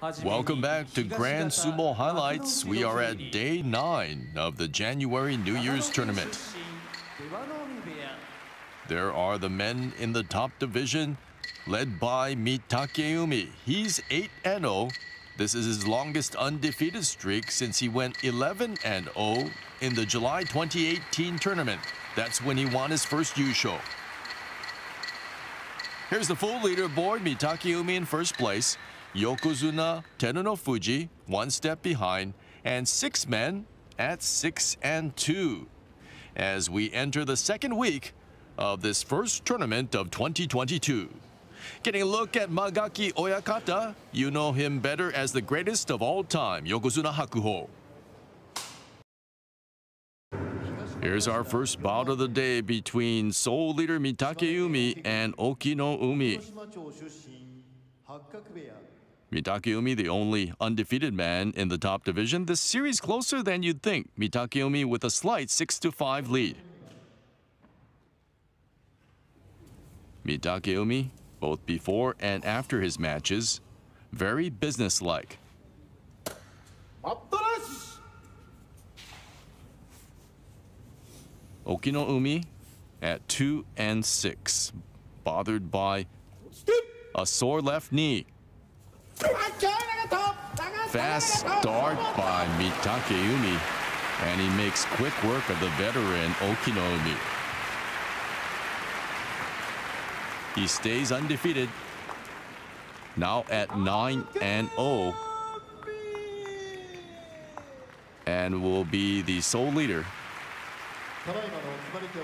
Welcome back to Grand Sumo Highlights. We are at day nine of the January New Year's tournament. There are the men in the top division, led by Mitakeumi. He's 8 0. This is his longest undefeated streak since he went 11 0 in the July 2018 tournament. That's when he won his first Yusho. Here's the full leaderboard. Mitakeumi in first place. Yokozuna Terunofuji one step behind, and six men at six and two. As we enter the second week of this first tournament of 2022. Getting a look at Magaki Oyakata, you know him better as the greatest of all time, Yokozuna Hakuho. Here's our first bout of the day between sole leader Mitakeumi and Okinoumi. Mitakeumi, the only undefeated man in the top division. This series closer than you'd think. Mitakeumi with a slight 6-5 lead. Mitakeumi, both before and after his matches, very businesslike. Okinoumi at 2 and 6, bothered by a sore left knee. Fast start by Mitakeumi, and he makes quick work of the veteran Okinoumi. He stays undefeated, now at 9 and 0, and will be the sole leader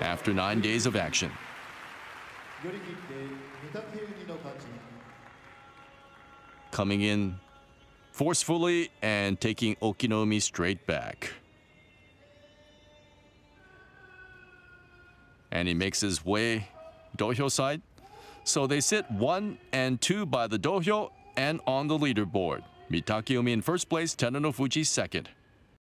after nine days of action. Coming in forcefully and taking Okinoumi straight back. And he makes his way dohyo side. So they sit one and two by the dohyo and on the leaderboard. Mitakeumi in first place, Terunofuji second.